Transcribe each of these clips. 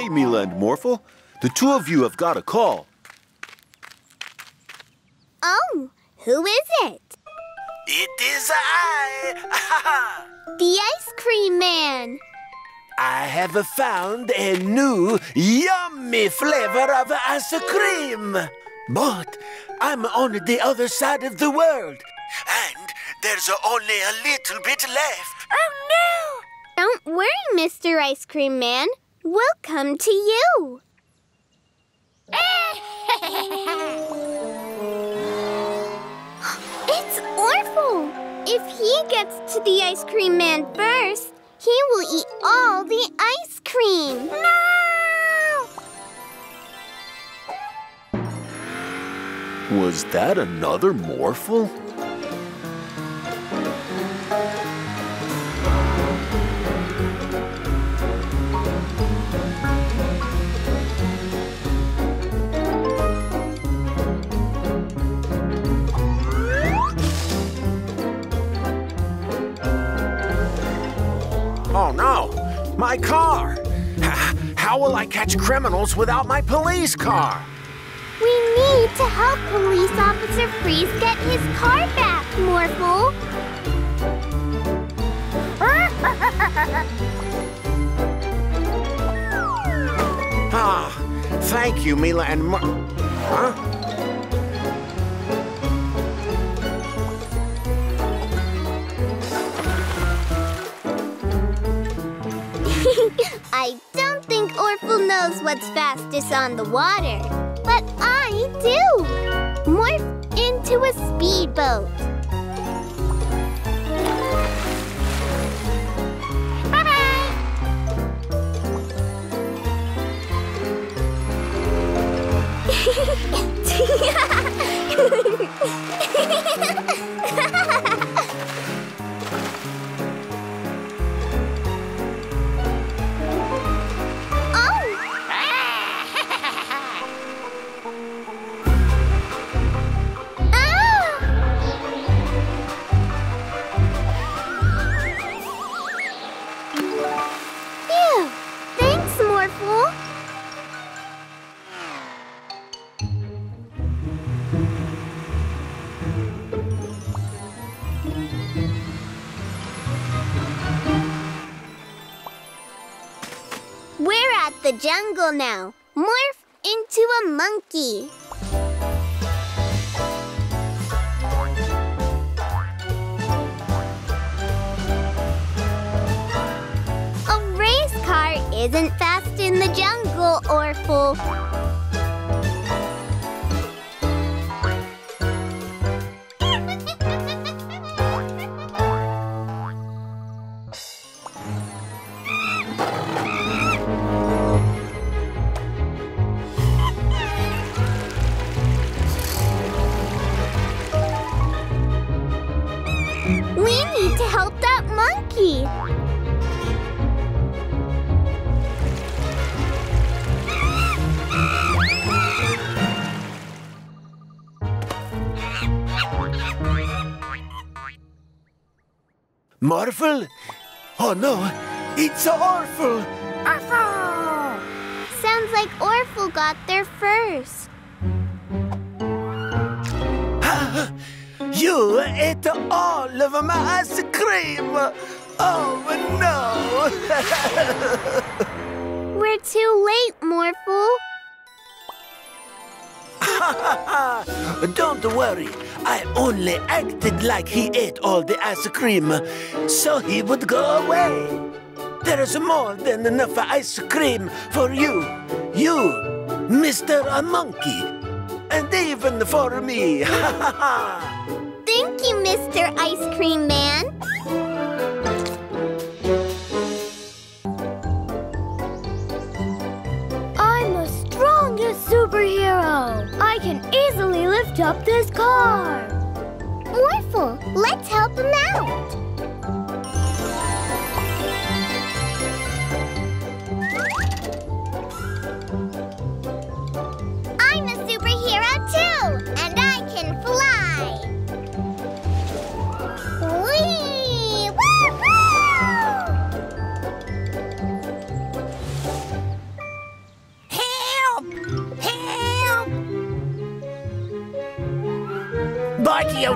Hey, Mila and Morphle. The two of you have got a call. Oh, who is it? It is I. the ice cream man. I have found a new yummy flavor of ice cream. But I'm on the other side of the world. And there's only a little bit left. Oh, no! Don't worry, Mr. Ice Cream Man. We'll come to you. it's Orphle. If he gets to the ice cream man first, he will eat all the ice cream. No! Was that another Morphle? Oh no, my car! How will I catch criminals without my police car? We need to help Police Officer Freeze get his car back, Morphle. ah, thank you, Mila and Mar... Huh? I don't think Orphle knows what's fastest on the water, but I do. Morph into a speedboat. Bye-bye. now. Morph into a monkey. Morphle? Oh no, it's Orphle! Orphle! Sounds like Orphle got there first. you ate all of my ice cream! Oh no! We're too late, Morphle. Don't worry. I only acted like he ate all the ice cream, so he would go away. There is more than enough ice cream for you, you, Mr. A Monkey, and even for me. Thank you, Mr. Ice Cream Man. Up this car! Morphle, let's help him out!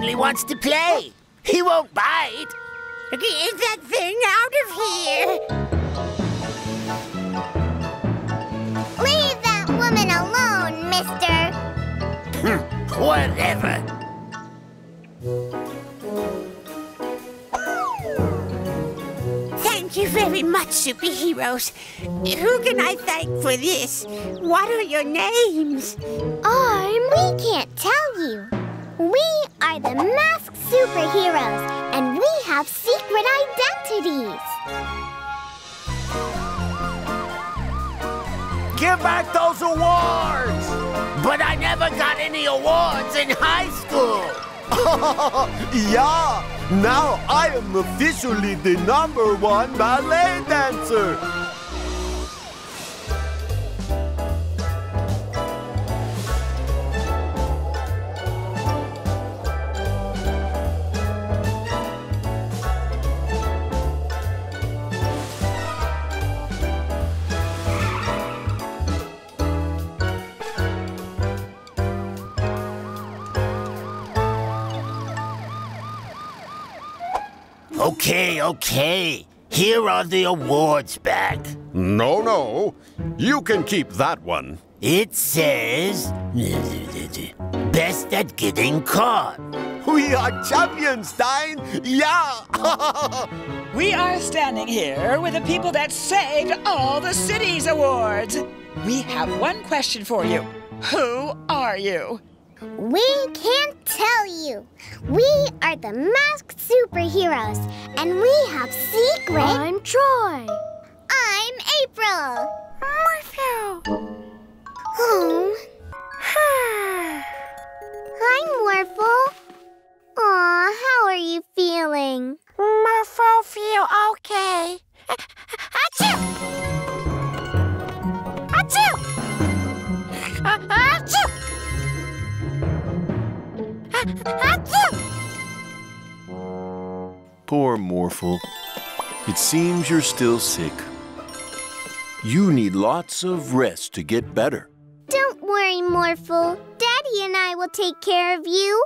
Only wants to play. He won't bite. Get that thing out of here! Leave that woman alone, mister. Hmm, whatever. Thank you very much, superheroes. Who can I thank for this? What are your names? I'm. We can't tell you. We are the masked superheroes, and we have secret identities. Give back those awards! But I never got any awards in high school. yeah, now I am officially the number one ballet dancer. Okay, okay. Here are the awards back. No, no. You can keep that one. It says best at getting caught. We are champions, Stein. Yeah. We are standing here with the people that saved all the city's awards. We have one question for you. Who are you? We can't tell you. We are the masked superheroes, and we have secrets. I'm Troy. I'm April. Morpho. Oh. Hi, Morphle. Aw, how are you feeling? Morpho feel okay. Achoo! Achoo! Achoo! Poor Morphle. It seems you're still sick. You need lots of rest to get better. Don't worry, Morphle. Daddy and I will take care of you.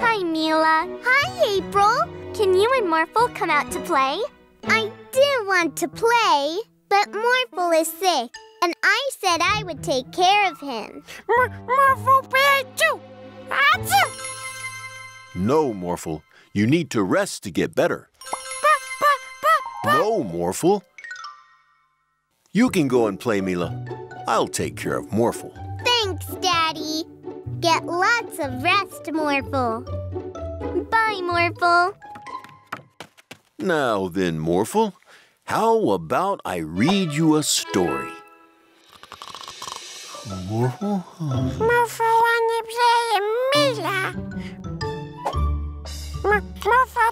Hi, Mila. Hi, April. Can you and Morphle come out to play? I do want to play, but Morphle is sick, and I said I would take care of him. Morpho bear too. Achoo! No, Morphle. You need to rest to get better. No, Morphle. You can go and play, Mila. I'll take care of Morphle. Thanks, Daddy. Get lots of rest, Morphle. Bye, Morphle. Now then, Morphle, how about I read you a story? Morpho wanna play Mila. M- Morpho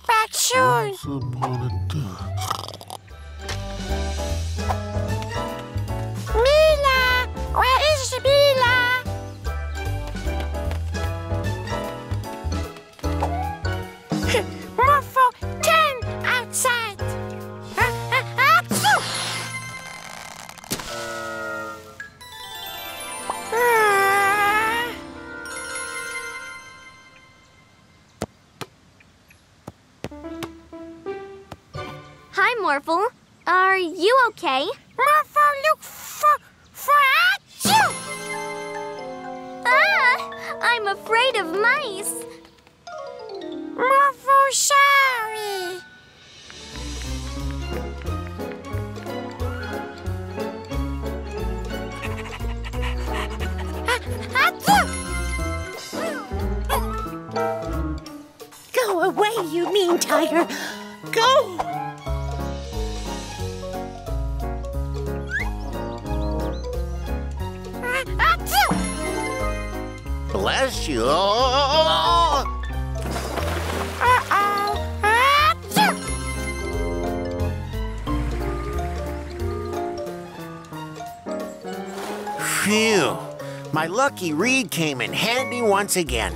Morphle. Are you okay? Morpho, look for, for! Ah! I'm afraid of mice. Morpho, sorry. Go away, you mean tiger. Go! Bless you. Phew. My lucky reed came in handy once again.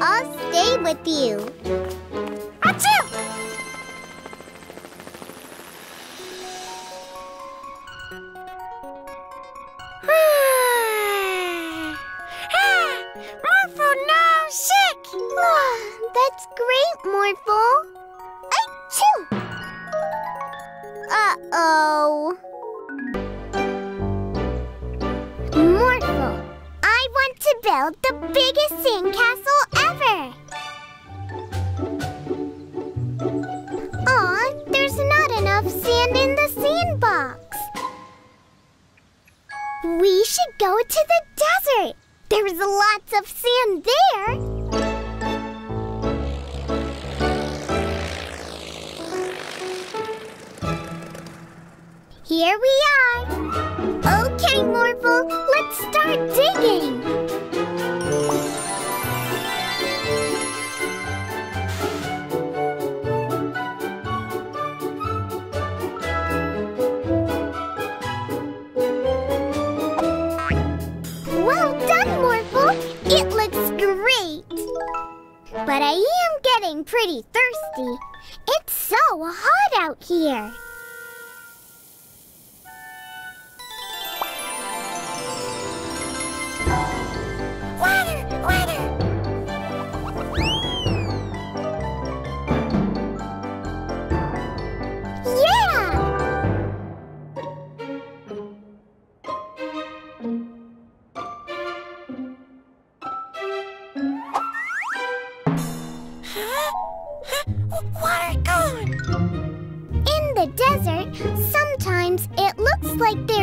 I'll stay with you.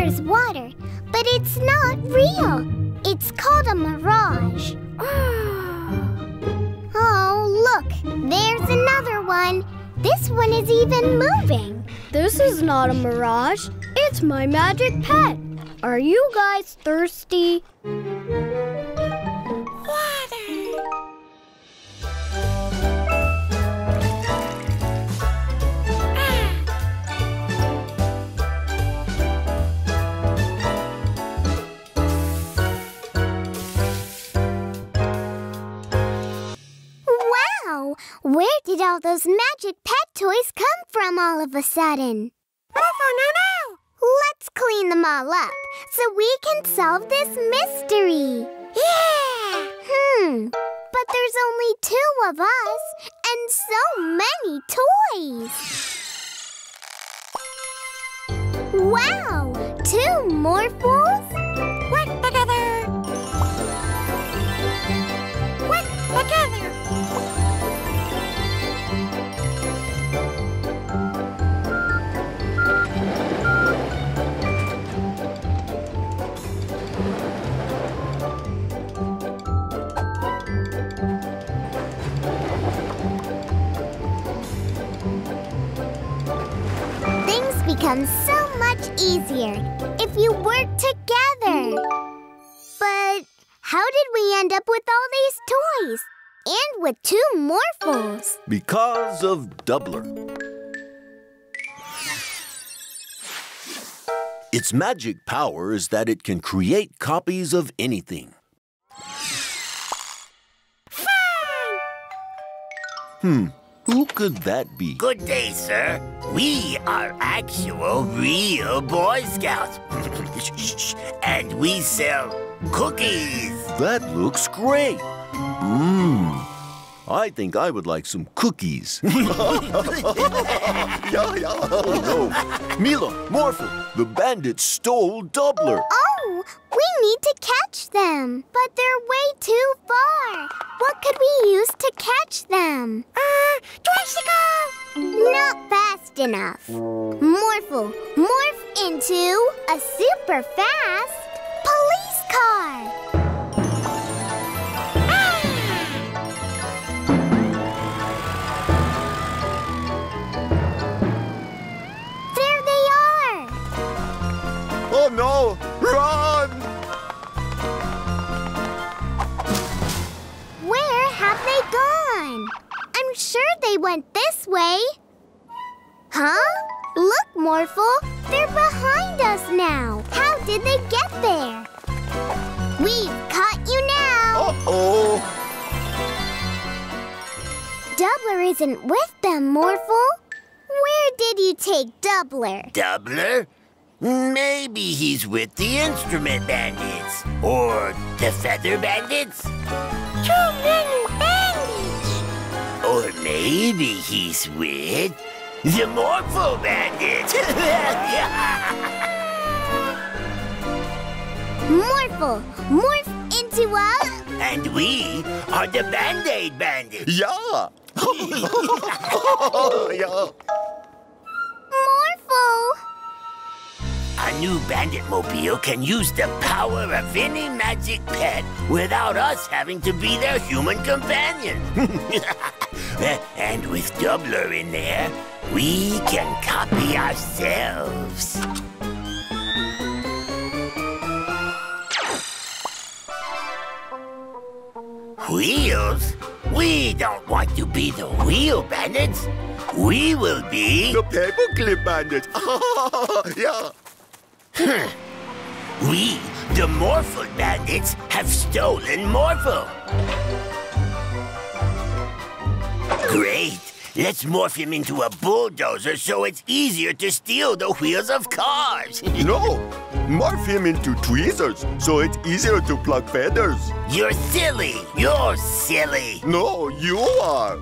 There's water, but it's not real. It's called a mirage. Oh, look, there's another one. This one is even moving. This is not a mirage. It's my magic pet. Are you guys thirsty? Where did all those magic pet toys come from all of a sudden? Morphle, no, no! Let's clean them all up so we can solve this mystery. Yeah! Hmm, but there's only two of us and so many toys. Wow, two Morphles? Work So much easier if you work together. But how did we end up with all these toys? And with two Morphles? Because of Doubler. Its magic power is that it can create copies of anything. Hmm, who could that be? Good day, sir. We are actual, real Boy Scouts. and we sell cookies. That looks great. Mmm. I think I would like some cookies. yeah, yeah. Oh no. Mila, Morphle, the bandits stole Doubler. Oh, we need to catch them. But they're way too far. What could we use to catch them? Uh, tricycle! Not fast enough. Morphle, morph into a super fast police car. There they are. Oh no! Run! Sure they went this way. Huh? Look, Morphle. They're behind us now. How did they get there? We've caught you now. Uh-oh. Doubler isn't with them, Morphle. Where did you take Doubler? Doubler? Maybe he's with the instrument bandits. Or the feather bandits. Too many bandits. Or maybe he's with the Morpho bandits. Morpho, morph into a... and we are the Band-Aid bandits. Yeah. yeah. Morphle! A new bandit mobile can use the power of any magic pet without us having to be their human companion. and with Doubler in there, we can copy ourselves. Wheels? We don't want to be the wheel bandits. We will be. The paperclip bandits. yeah. We, the Morphle bandits, have stolen Morphle. Great. Let's morph him into a bulldozer so it's easier to steal the wheels of cars. No. Morph him into tweezers so it's easier to pluck feathers. You're silly. You're silly. No, you are.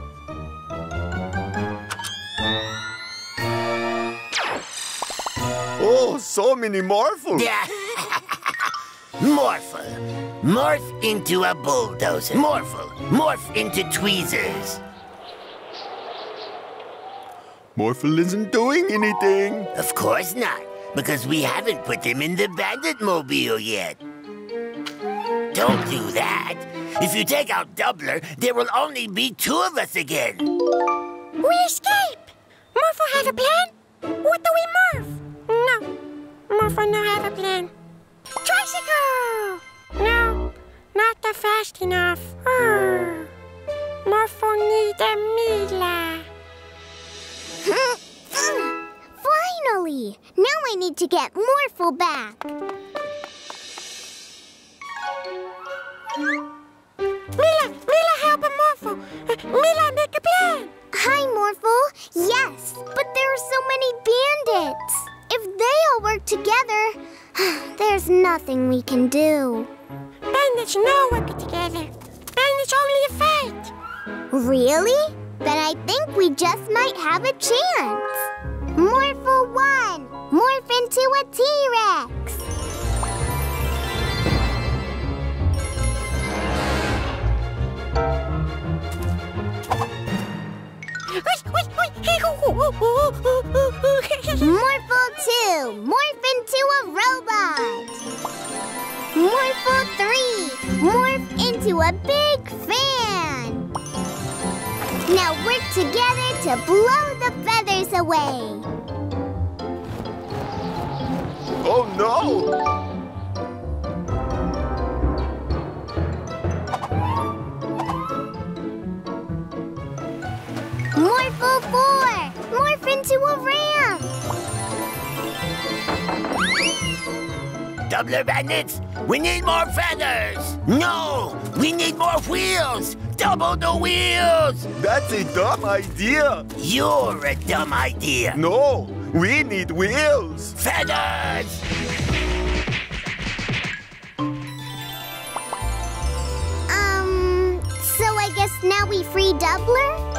Oh, so many Morphles. Morphle. Morph into a bulldozer. Morphle. Morph into tweezers. Morphle isn't doing anything. Of course not, because we haven't put them in the bandit mobile yet. Don't do that. If you take out Doubler, there will only be two of us again. We escape. Morphle have a plan? What do we morph? No. Morphle no have a plan. Tricycle! No, not the fast enough. Urgh. Morphle need a Mila. Finally! Now I need to get Morphle back. Mila, Mila help a Morphle. Mila make a plan. Hi, Morphle. Yes, but there are so many bandits. If they all work together, there's nothing we can do. Bandits no work together. Bandits only fight. Really? Then I think we just might have a chance. Morphle 1! Morph into a T-Rex! Morphle 2! Morph into a robot! Morphle 3! Morph into a big fan! Now work together to blow the feathers away! Oh no! Morphle 4! Morph into a ram! Doubler bandits, we need more feathers. No, we need more wheels. Double the wheels. That's a dumb idea. You're a dumb idea. No, we need wheels. Feathers. Um, so I guess now we free Doubler?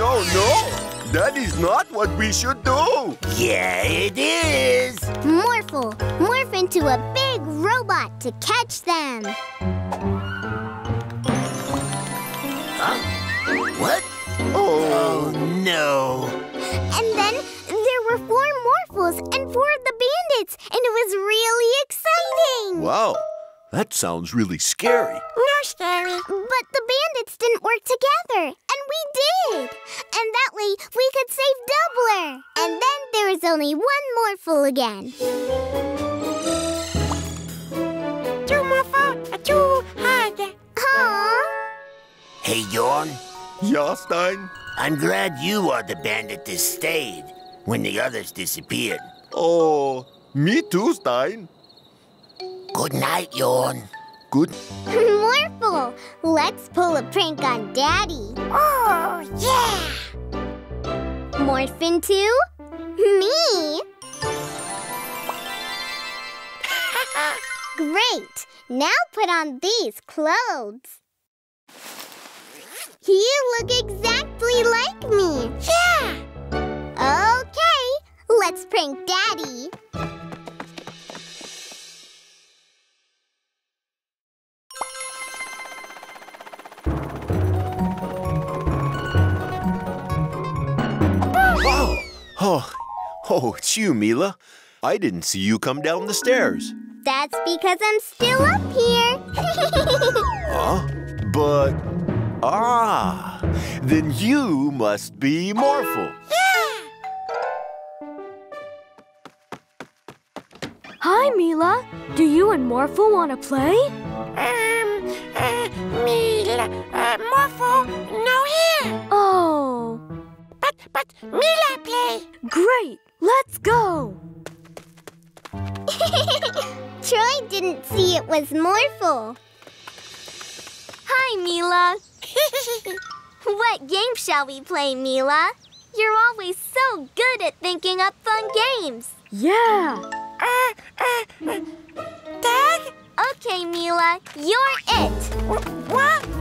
No, no, no. That is not what we should do. Yeah, it is. Morphle, morph into a big robot to catch them. Huh? What? Oh, Oh no. And then there were four Morphles and four of the bandits, and it was really exciting. Wow, that sounds really scary. No scary. But the bandits didn't work together, and we did. And that way we could save Doubler. And then there was only one more fool again. Two Morphle, two hard. Aww. Hey, Yorn, Ja, Stein? I'm glad you are the bandit that stayed when the others disappeared. Oh, me too, Stein. Good night, Yorn. Good. Morphle, let's pull a prank on Daddy. Oh, yeah. Morph into me. Great. Now put on these clothes. You look exactly like me. Yeah. Okay, let's prank Daddy. Oh, oh, it's you, Mila. I didn't see you come down the stairs. That's because I'm still up here. Huh? But, ah, then you must be Morphle. Hi, Mila. Do you and Morphle want to play? Um, uh, Mila, uh, Morphle, no here. Oh, But, but Mila play. great. Let's go. Troy didn't see it was Morphle. Hi, Mila. What game shall we play, Mila? You're always so good at thinking up fun games. Yeah. Uh, uh, uh, Dad? Okay, Mila, you're it. Wh- What?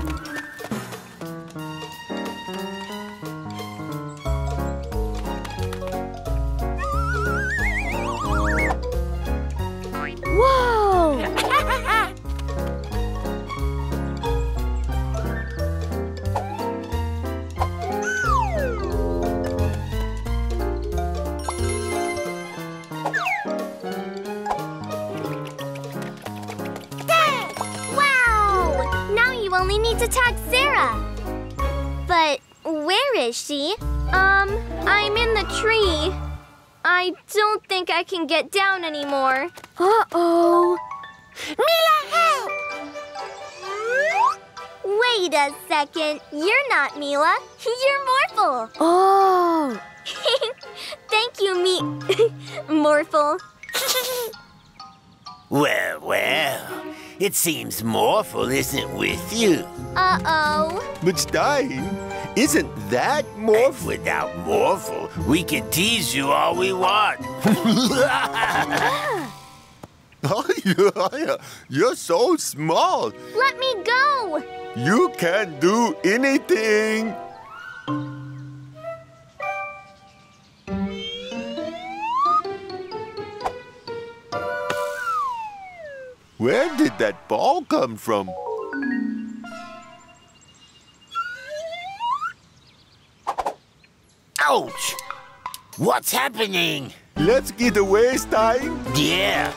I can get down anymore. Uh-oh. Mila, help! Wait a second. You're not Mila. You're Morphle. Oh. Thank you, me, Morphle. Well, well, it seems Morphle isn't with you. Uh-oh. But Stein, isn't that And Morphle? without Morphle, we can tease you all we want. Oh, You're so small. Let me go. You can't do anything. Where did that ball come from? Ouch! What's happening? Let's get away, Stein. Yeah.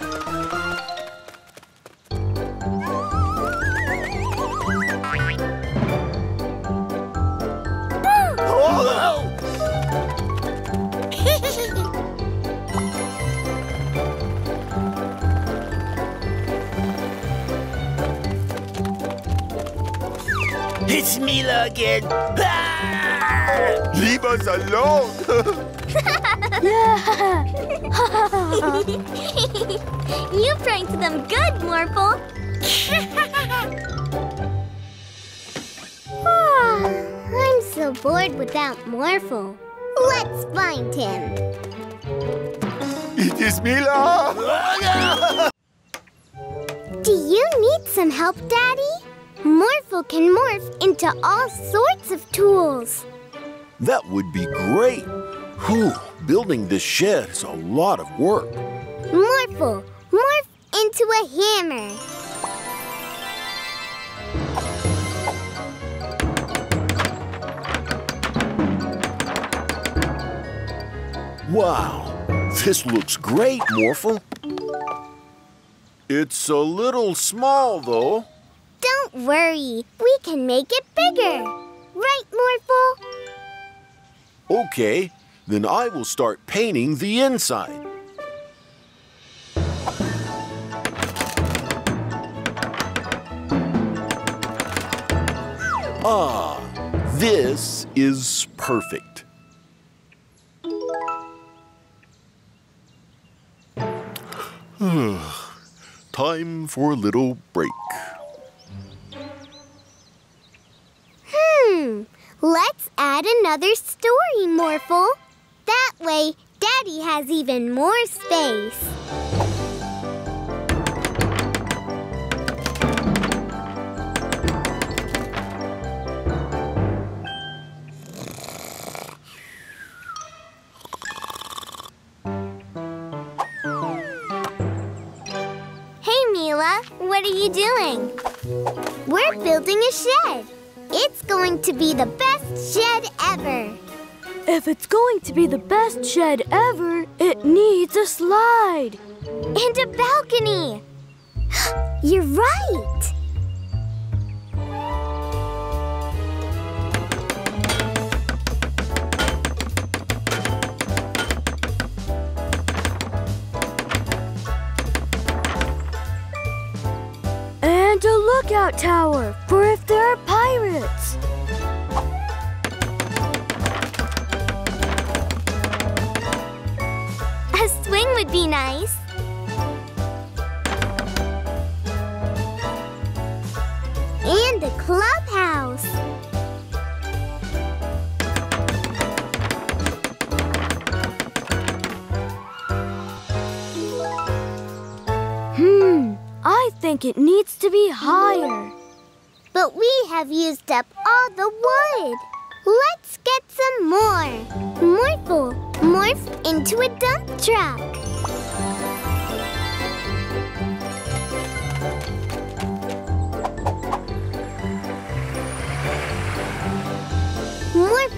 It's Mila again. Ah! Leave us alone. You pranked them good, Morphle. Ah, I'm so bored without Morphle. Let's find him. it is Mila. Do you need some help, Daddy? Morphle can morph into all sorts of tools. That would be great. Whew, building this shed is a lot of work. Morphle, morph into a hammer. Wow, this looks great, Morphle. It's a little small, though. Don't worry. We can make it bigger. Right, Morphle? Okay, then I will start painting the inside. Ah, this is perfect. Time for a little break. Hmm. Let's add another story, Morphle. That way, Daddy has even more space. Hey, Mila, what are you doing? We're building a shed. It's going to be the best shed ever. If it's going to be the best shed ever, it needs a slide. And a balcony. You're right. And a lookout tower for if there are pirates. Nice. And the clubhouse. Hmm, I think it needs to be higher. But we have used up all the wood. Let's get some more. Morphle, morph into a dump truck.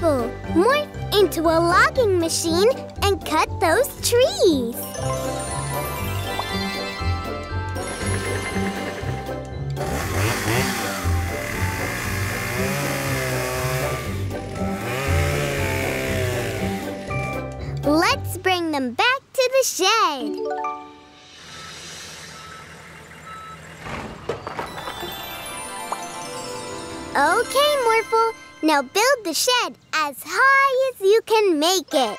Morphle, morph into a logging machine and cut those trees. Let's bring them back to the shed. Okay, Morphle. Now build the shed as high as you can make it.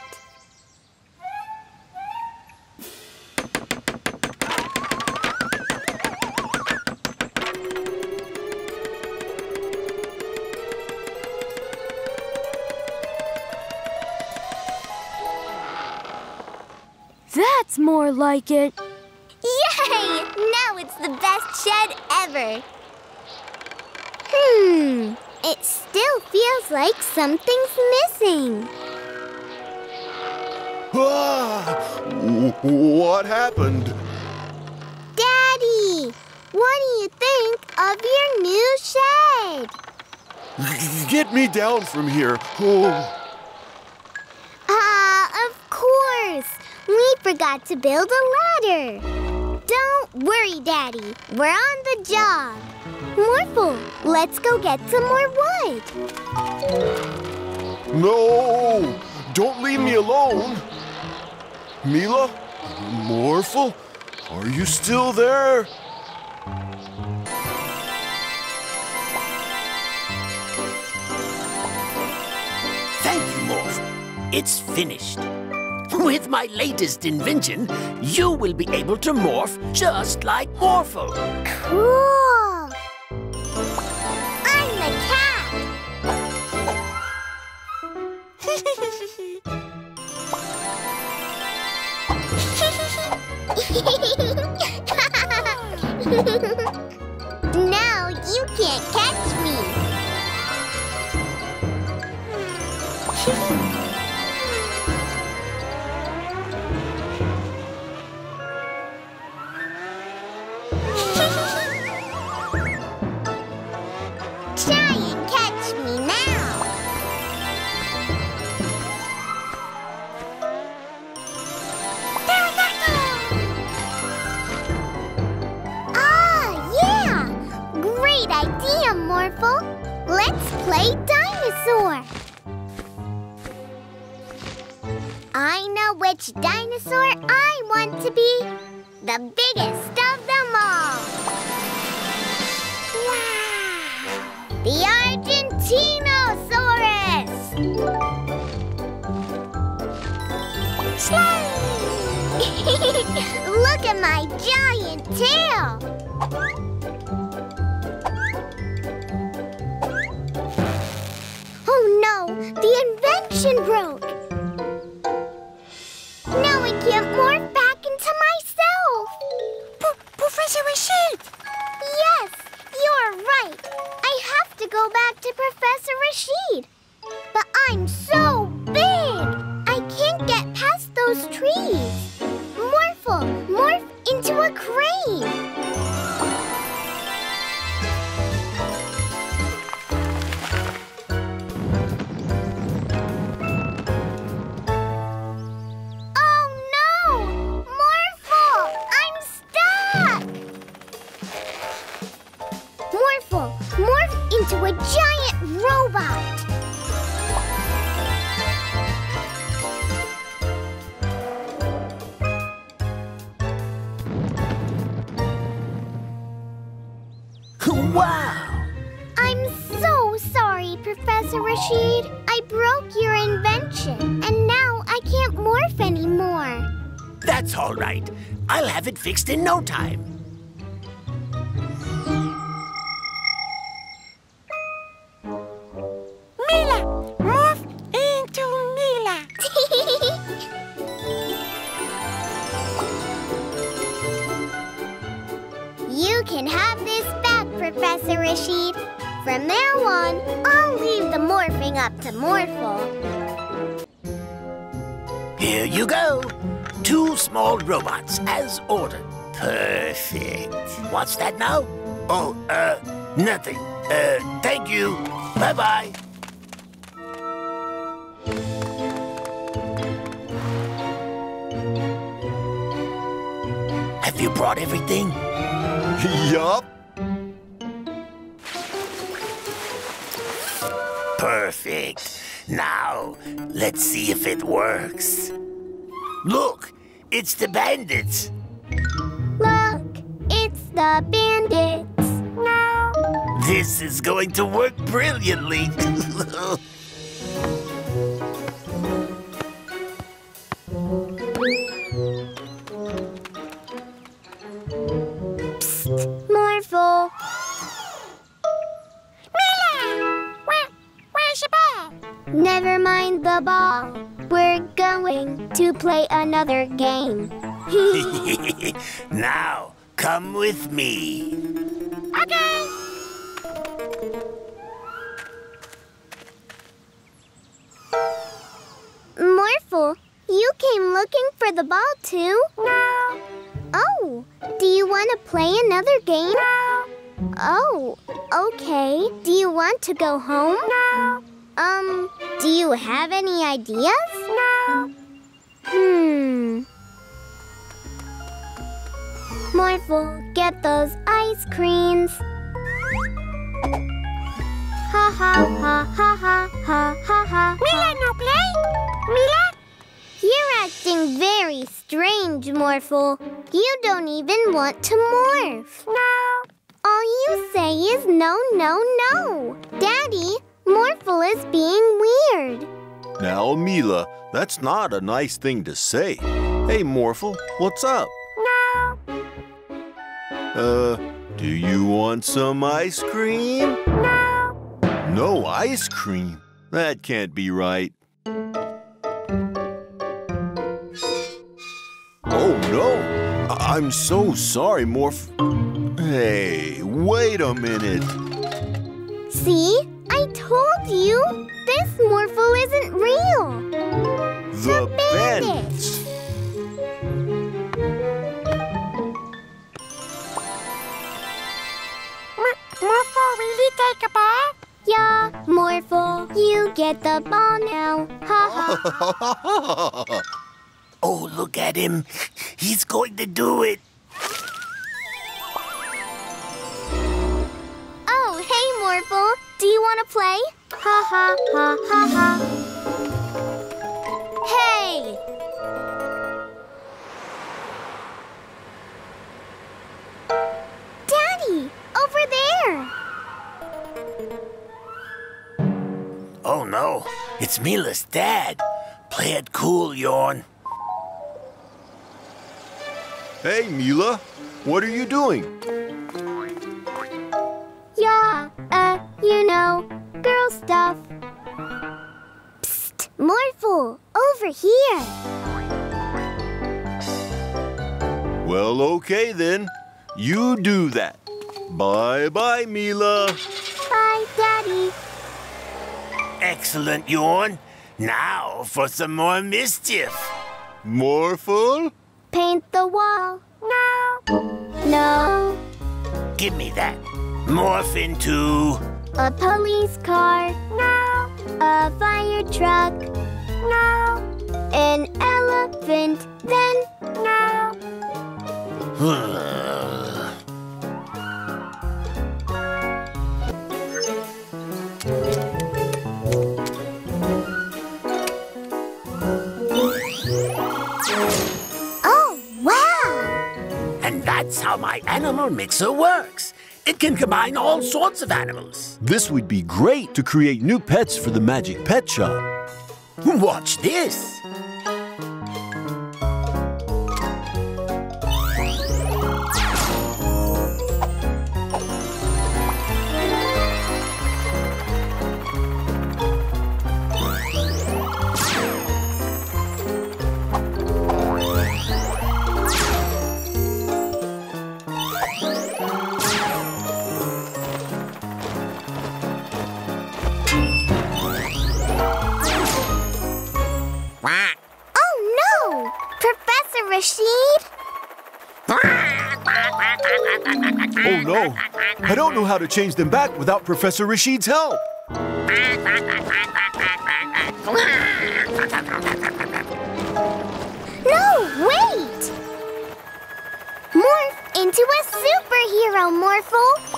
That's more like it. Yay! Now it's the best shed ever. Hmm, it still feels like something's missing. Ah! What happened? Daddy, what do you think of your new shed? Get me down from here. Oh. Ah, of course. We forgot to build a ladder. Don't worry, Daddy. We're on the job. Morphle, let's go get some more wood. No! Don't leave me alone! Mila? Morphle? Are you still there? Thank you, Morph. It's finished. With my latest invention, you will be able to morph just like Morphle. Cool. I'm the cat. now you can't catch me. dinosaur. I know which dinosaur I want to be. The biggest of them all. Wow! The Argentinosaurus. Look at my giant tail. The invention broke! Fixed in no time. What's that now? Oh, uh, nothing. Uh, thank you. Bye bye. Have you brought everything? yup. Perfect. Now, let's see if it works. Look, it's the bandits. The bandits. This is going to work brilliantly. come with me. Okay! Morphle, you came looking for the ball too? No! Oh, do you want to play another game? No! Oh, okay. Do you want to go home? No! Um, do you have any ideas? No! Hmm. Morphle, get those ice creams. Ha ha ha ha ha ha ha ha. Mila no play? Mila? You're acting very strange, Morphle. You don't even want to morph. No! All you say is no, no, no. Daddy, Morphle is being weird. Now, Mila, that's not a nice thing to say. Hey, Morphle, what's up? Uh, do you want some ice cream? No! No ice cream? That can't be right. Oh no! I- I'm so sorry, Morph. Hey, wait a minute. See? I told you. This Morphle isn't real. The bandits. bandits. Morphle, you get the ball now. Ha ha. Oh, look at him. He's going to do it. Oh, hey, Morphle. Do you want to play? Ha ha ha ha ha. Oh no, it's Mila's dad. Play it cool, Yorn. Hey, Mila, what are you doing? Yeah, uh, you know, girl stuff. Psst, Morphle, over here. Well, okay then. You do that. Bye bye, Mila. Bye, Daddy. Excellent, Yorn. Now for some more mischief. Morphle? Paint the wall. No. No. Give me that. Morph into. A police car. No. A fire truck. No. An elephant. Then No. And that's how my animal mixer works. It can combine all sorts of animals. This would be great to create new pets for the Magic Pet Shop. Watch this. I don't know how to change them back without Professor Rashid's help. No, wait! Morph into a superhero, Morphle!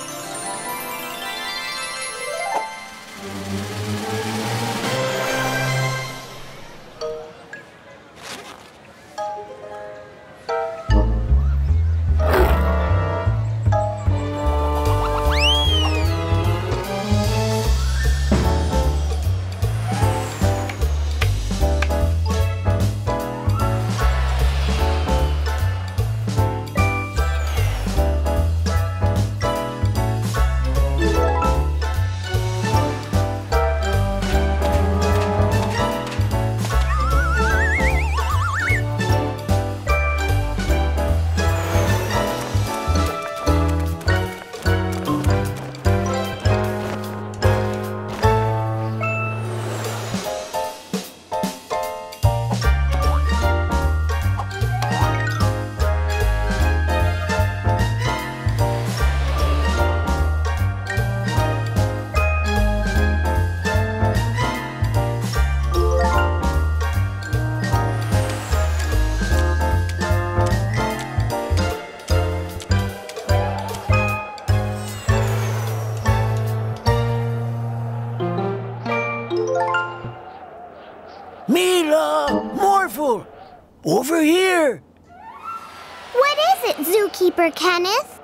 Zookeeper Kenneth?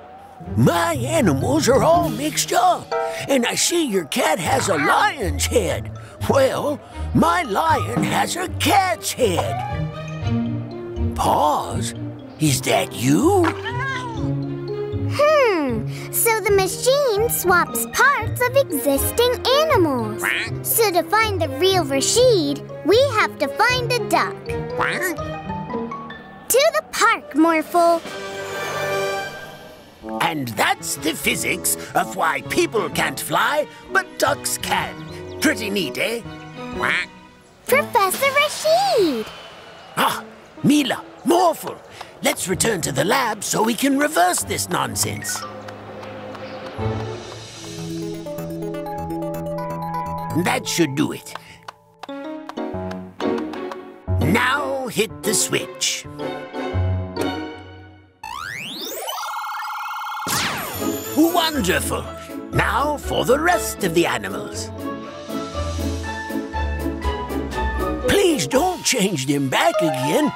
My animals are all mixed up, and I see your cat has a lion's head. Well, my lion has a cat's head. Pause. Is that you? Hmm, so the machine swaps parts of existing animals. So to find the real Rashid, we have to find a duck. To the park, Morphle. And that's the physics of why people can't fly, but ducks can. Pretty neat, eh? Quack. Professor Rashid. Ah, Mila, Morphle, let's return to the lab so we can reverse this nonsense. That should do it. Now hit the switch. Wonderful. Now for the rest of the animals. Please don't change them back again.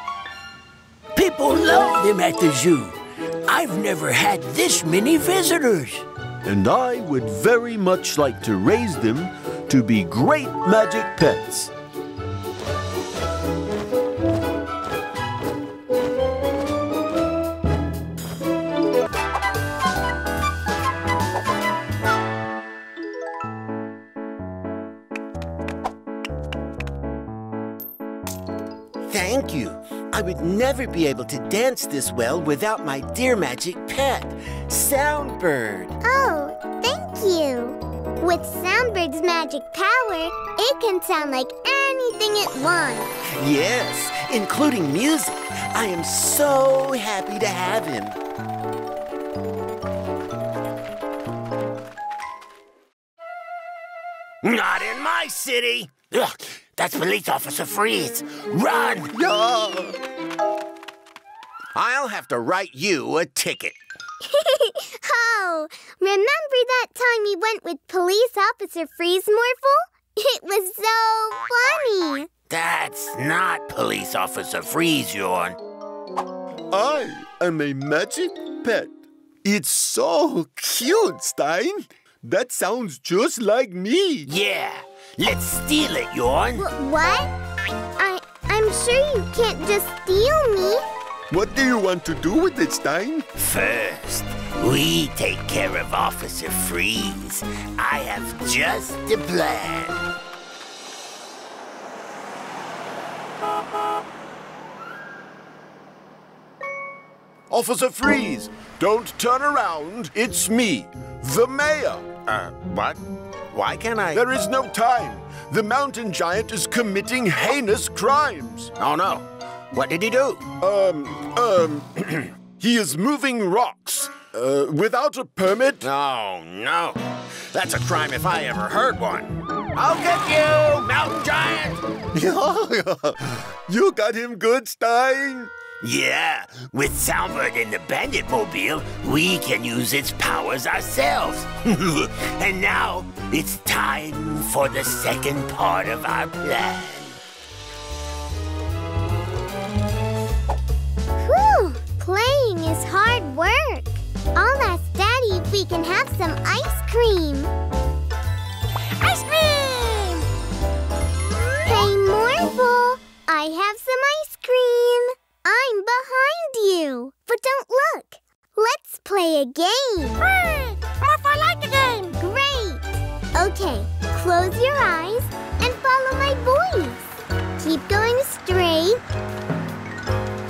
People love them at the zoo. I've never had this many visitors. And I would very much like to raise them to be great magic pets. Thank you. I would never be able to dance this well without my dear magic pet, Soundbird. Oh, thank you. With Soundbird's magic power, it can sound like anything it wants. Yes, including music. I am so happy to have him. Not in my city. Ugh, that's Police Officer Freeze. Run! No! I'll have to write you a ticket. oh, remember that time we went with Police Officer Freeze Morphle? It was so funny. That's not Police Officer Freeze, Yorn. I am a magic pet. It's so cute, Stein. That sounds just like me. Yeah, let's steal it, Yorn. Wh- what? I I'm sure you can't just steal me. What do you want to do with it, Stein? First, we take care of Officer Freeze. I have just the plan. Officer Freeze, don't turn around. It's me, the mayor. Uh, what? Why can't I? There is no time. The mountain giant is committing heinous crimes. Oh no. What did he do? Um, um, he is moving rocks uh, without a permit. Oh no. That's a crime if I ever heard one. I'll get you, mountain giant! you got him good, Stein. Yeah, with Soundbird in the Bandit Mobile, we can use its powers ourselves. and now it's time for the second part of our plan. Whew, playing is hard work. I'll ask Daddy if we can have some ice cream. Play a game. Hooray! Morph, I like the game! Great. Okay, close your eyes and follow my voice. Keep going straight.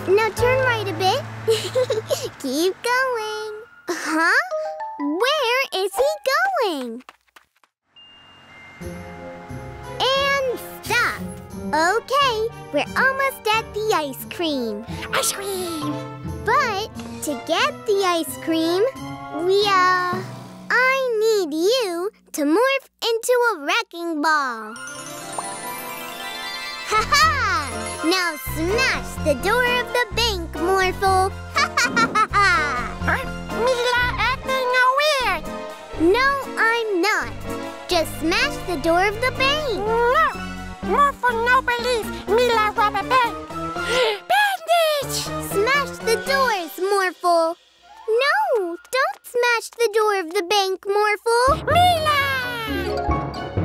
Now turn right a bit. Keep going. Huh? Where is he going? And stop. Okay, we're almost at the ice cream. Ice cream! But to get the ice cream, we, uh, I need you to morph into a wrecking ball. Ha ha! Now smash the door of the bank, Morphle. Ha ha ha ha ha! Mila acting weird! No, I'm not. Just smash the door of the bank. No! Morph no belief Mila rob a bank! Smash the doors, Morphle. No, don't smash the door of the bank, Morphle. Mila!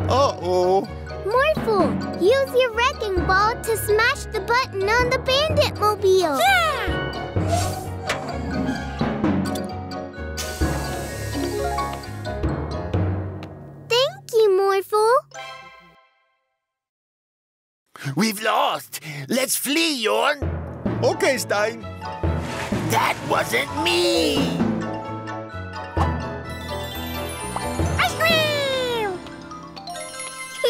Uh-oh. Morphle, use your wrecking ball to smash the button on the bandit mobile. Yeah! Thank you, Morphle. We've lost. Let's flee, Yorn. Okay, Stein. That wasn't me. Ice cream!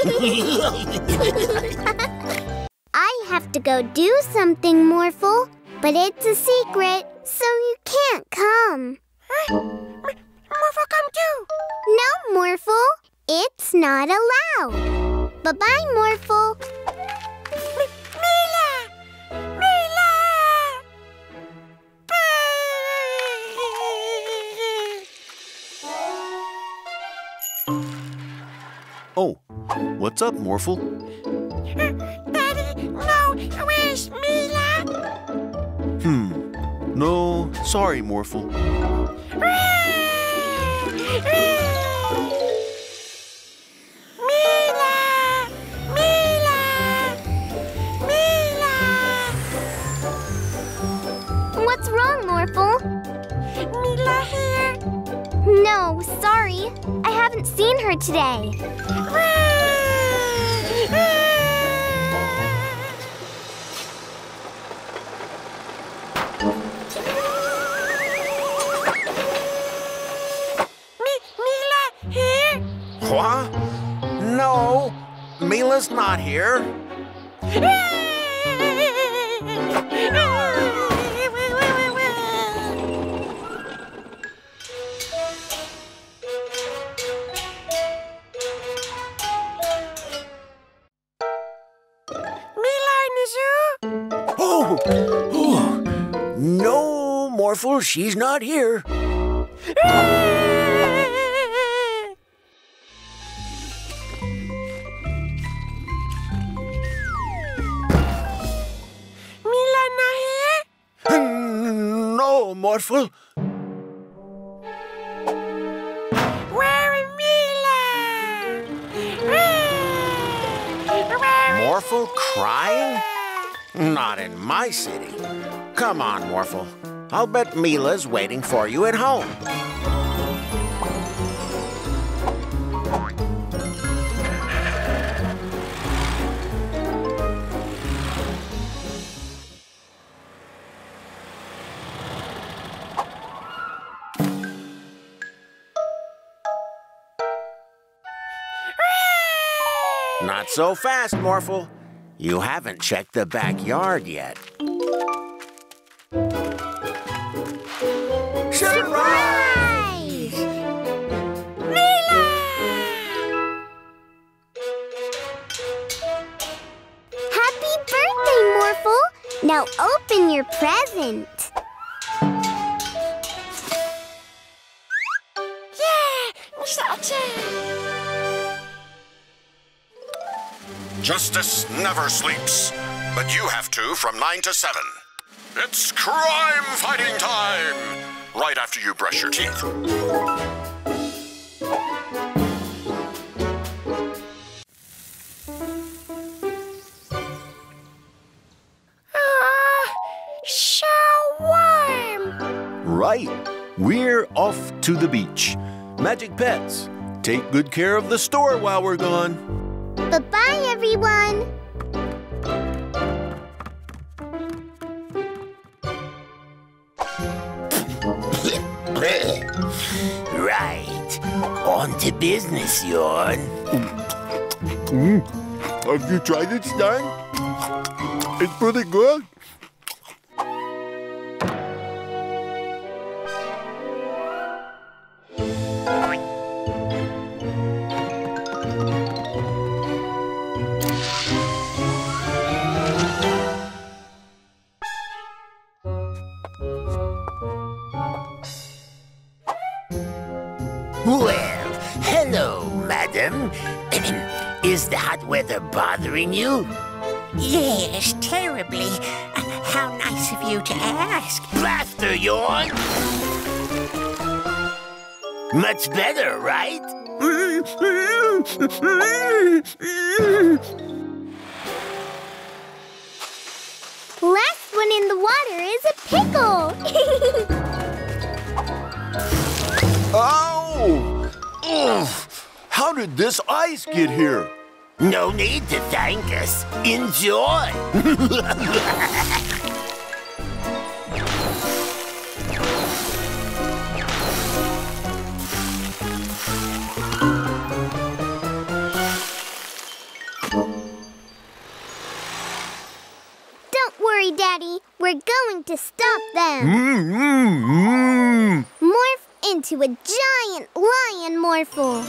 I have to go do something, Morphle, but it's a secret, so you can't come. Morph come too! No, Morphle, it's not allowed. Bye-bye, Morphle. What's up, Morphle? Daddy, no, where's Mila? Hmm, no, sorry, Morphle. Mila! Mila! Mila! What's wrong, Morphle? Mila here. No, sorry. I haven't seen her today. Mila's not here. Mila in the? Oh, oh. no, Morphle, she's not here. I'll bet Mila's waiting for you at home. Not so fast, Morphle. You haven't checked the backyard yet. Now open your present. Yeah, such a... Justice never sleeps, but you have to from 9 to 7. It's crime fighting time! Right after you brush your teeth. We're off to the beach. Magic Pets, take good care of the store while we're gone. Bye-bye, everyone. Right. On to business, Yorn. Mm. Mm. Have you tried it, Stein? It's pretty good. Madam. Hm. Is the hot weather bothering you? Yes, terribly. How nice of you to ask. Blaster, Yorn! Much better, right? Last one in the water is a pickle. Oh! Ow! Ugh. How did this ice get here? No need to thank us. Enjoy! Don't worry, Daddy. We're going to stop them. Mm-mm-mm. Morph into a giant lion morphle.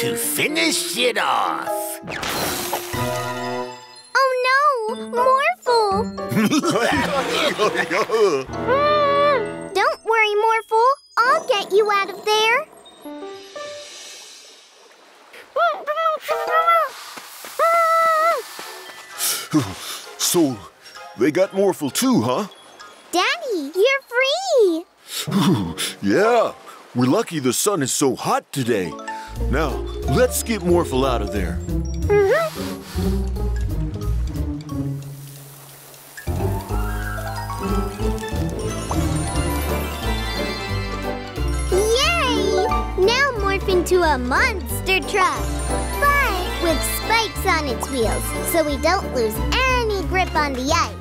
to finish it off. Oh no, Morphle! don't worry, Morphle. I'll get you out of there. so, they got Morphle too, huh? Daddy, you're free! yeah, we're lucky the sun is so hot today. Now, let's get Morphle out of there. Mm-hmm. Yay! Now morph into a monster truck. But with spikes on its wheels, so we don't lose any grip on the ice.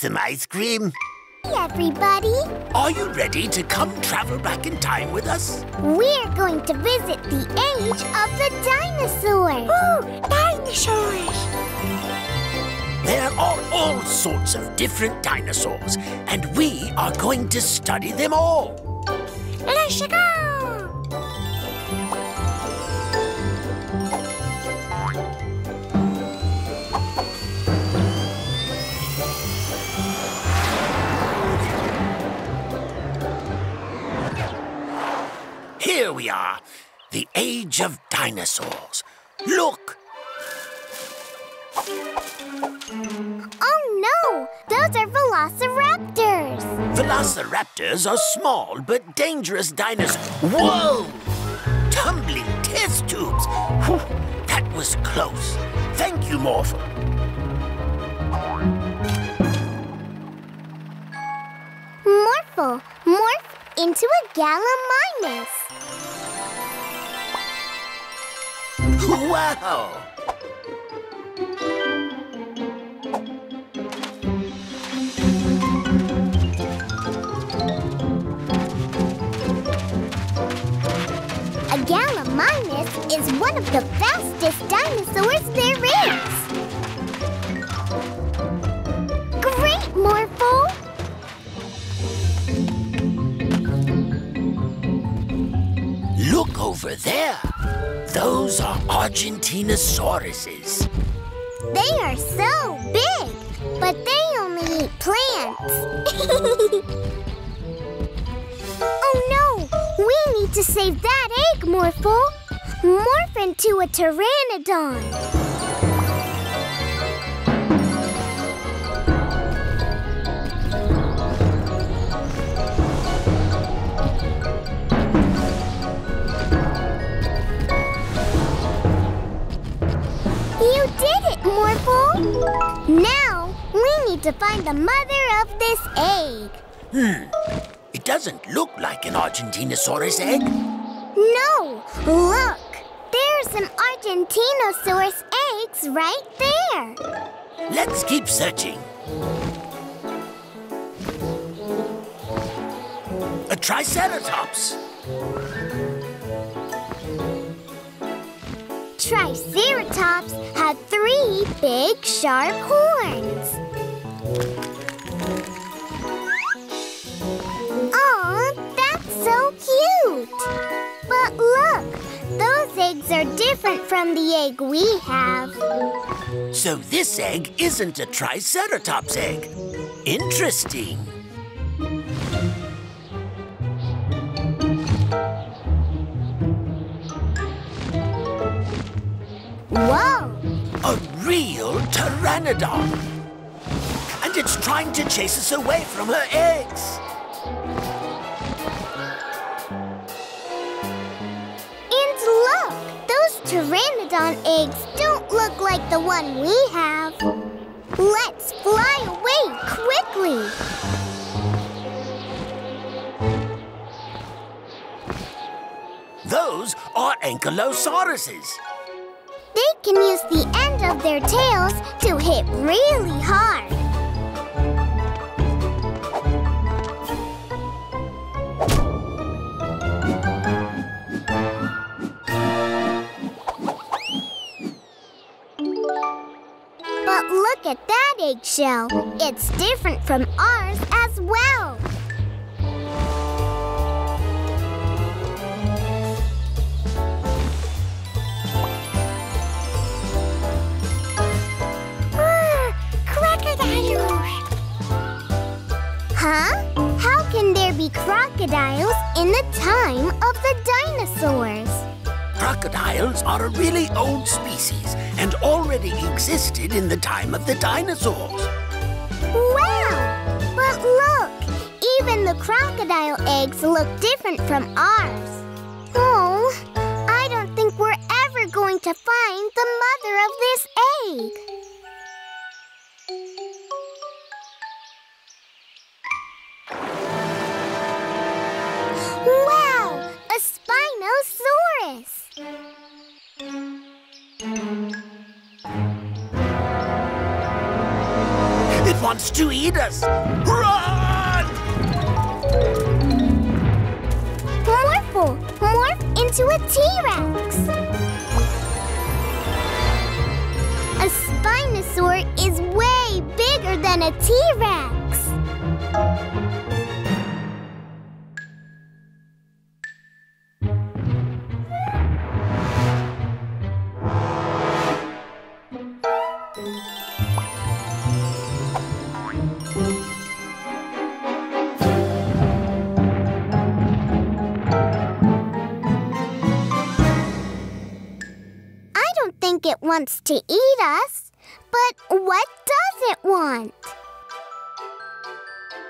Some ice cream? Hey, everybody! Are you ready to come travel back in time with us? We're going to visit the age of the dinosaurs. Ooh, dinosaurs! There are all sorts of different dinosaurs, and we are going to study them all. Dinosaurs. Look, Oh no! Those are velociraptors! velociraptors are small but dangerous dinosaurs. Whoa! Tumbling test tubes. Whew, that was close. Thank you, Morphle. Morphle, morph into a Gallimimus. Wow! A Gallimimus is one of the fastest dinosaurs there is. Great, Morphle! Look over there. Those are Argentinosauruses. They are so big, but they only eat plants. oh no! We need to save that egg, Morphle. Morph into a pteranodon. Morphle! Now, we need to find the mother of this egg. Hmm. It doesn't look like an Argentinosaurus egg. No! Look! There's some Argentinosaurus eggs right there. Let's keep searching. A Triceratops. Triceratops had three big sharp horns. Aw, that's so cute! But look, those eggs are different from the egg we have. So this egg isn't a Triceratops egg. Interesting. Real pteranodon. And it's trying to chase us away from her eggs. And look, those pteranodon eggs don't look like the one we have. Let's fly away quickly. Those are ankylosauruses. They can use the end of their tails to hit really hard. But look at that eggshell. It's different from ours as well. Huh? How can there be crocodiles in the time of the dinosaurs? Crocodiles are a really old species and already existed in the time of the dinosaurs. Wow! But look! Even the crocodile eggs look different from ours. Oh, I don't think we're ever going to find the mother of this egg. Spinosaurus! It wants to eat us. Run! Morphle! Morph into a T-Rex! A Spinosaur is way bigger than a T-Rex! Wants to eat us. But what does it want?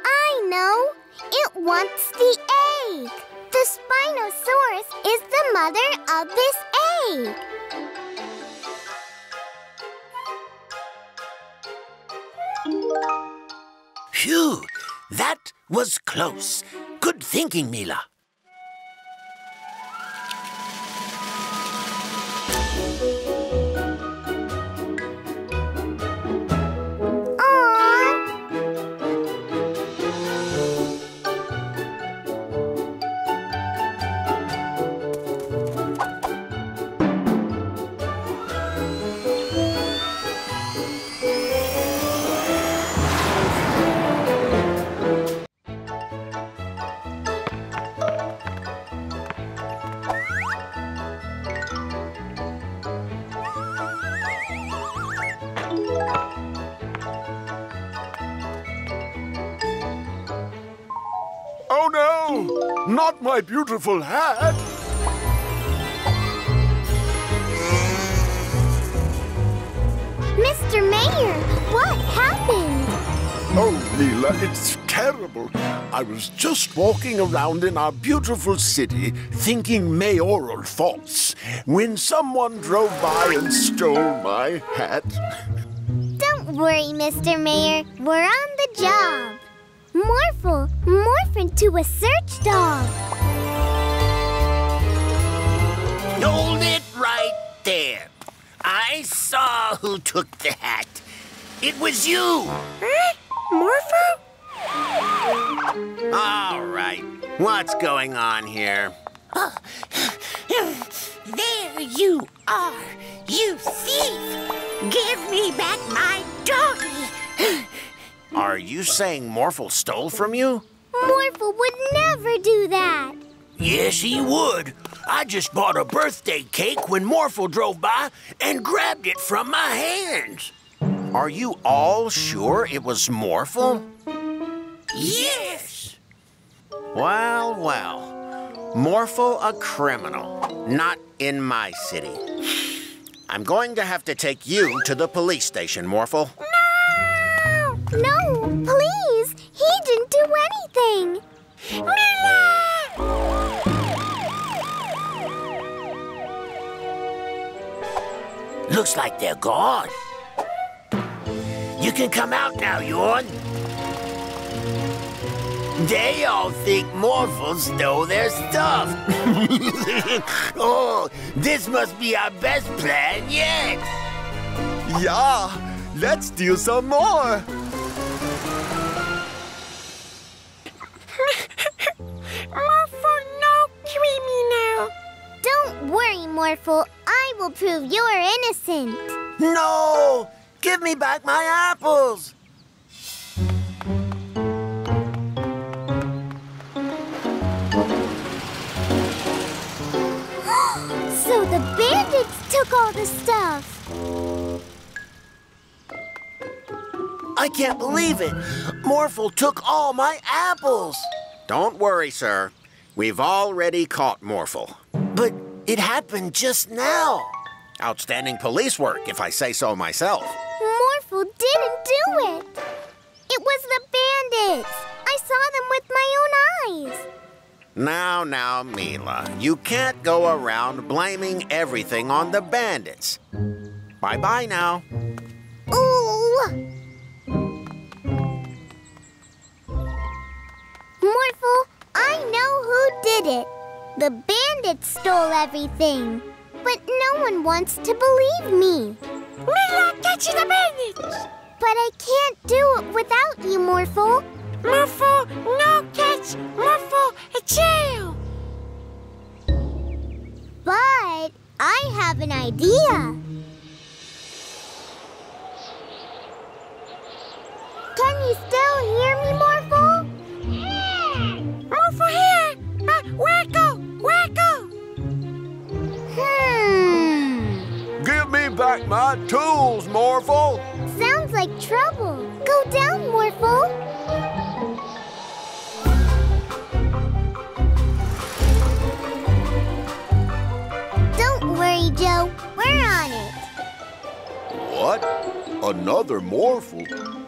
I know! It wants the egg! The Spinosaurus is the mother of this egg! Phew, that was close. Good thinking, Mila. Not my beautiful hat! Mr. Mayor, what happened? Oh, Mila, it's terrible. I was just walking around in our beautiful city thinking mayoral thoughts when someone drove by and stole my hat. Don't worry, Mr. Mayor. We're on the job. Morphle, morph into a search dog. Hold it right there. I saw who took the hat. It was you. Huh? Morphle? All right. What's going on here? Oh, there you are, you thief! Give me back my doggy! Are you saying Morphle stole from you? Morphle would never do that. Yes, he would. I just bought a birthday cake when Morphle drove by and grabbed it from my hands. Are you all sure it was Morphle? Yes. Well, well. Morphle a criminal. Not in my city. I'm going to have to take you to the police station, Morphle. No, please. He didn't do anything. Looks like they're gone. You can come out now, Yorn. They all think Morphle stole their stuff. oh, this must be our best plan yet. Yeah, let's steal some more. Morphle, no creamy now. Don't worry, Morphle. I will prove you're innocent. No! Give me back my apples! So the bandits took all the stuff. I can't believe it. Morphle took all my apples. Don't worry, sir. We've already caught Morphle. But it happened just now. Outstanding police work, if I say so myself. Morphle didn't do it. It was the bandits. I saw them with my own eyes. Now, now, Mila, you can't go around blaming everything on the bandits. Bye-bye now. Ooh! Morphle, I know who did it. The bandits stole everything. But no one wants to believe me. Mila catching the bandits. But I can't do it without you, Morphle. Morphle, no catch. Morphle, a jail. But I have an idea. Can you still hear me, Morphle? Morphle here. Uh, where go? Where go? Hmm. Give me back my tools, Morphle. Sounds like trouble. Go down, Morphle. Don't worry, Joe. We're on it. What? Another Morphle?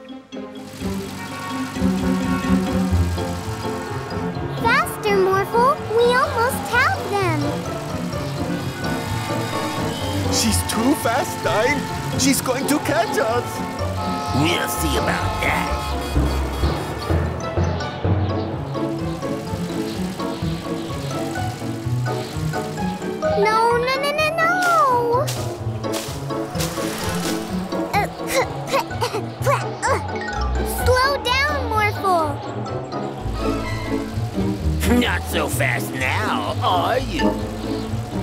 Faster, Morphle. We almost have them. She's too fast, Stein. She's going to catch us. We'll see about that. No, no, no, no, no. Not so fast now, are you?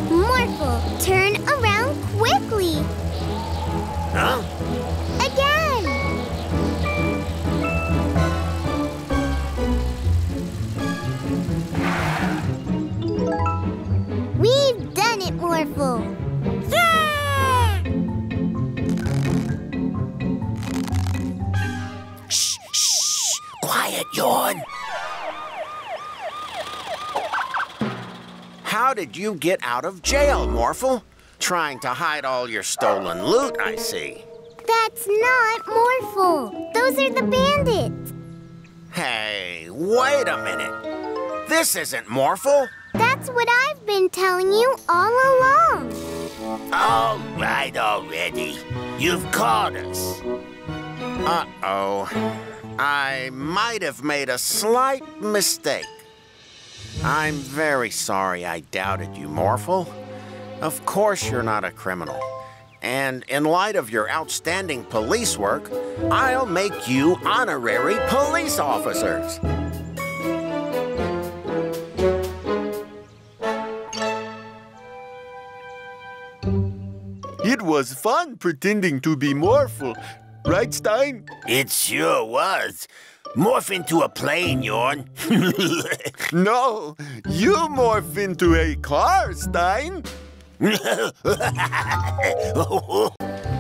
Morphle, turn did you get out of jail, Morphle? Trying to hide all your stolen loot, I see. That's not Morphle. Those are the bandits. Hey, wait a minute. This isn't Morphle. That's what I've been telling you all along. All right already. You've caught us. Uh-oh. I might have made a slight mistake. I'm very sorry I doubted you, Morphle. Of course you're not a criminal. And in light of your outstanding police work, I'll make you honorary police officers. It was fun pretending to be Morphle. Right, Stein? It sure was. Morph into a plane, Yorn. No, you morph into a car, Stein.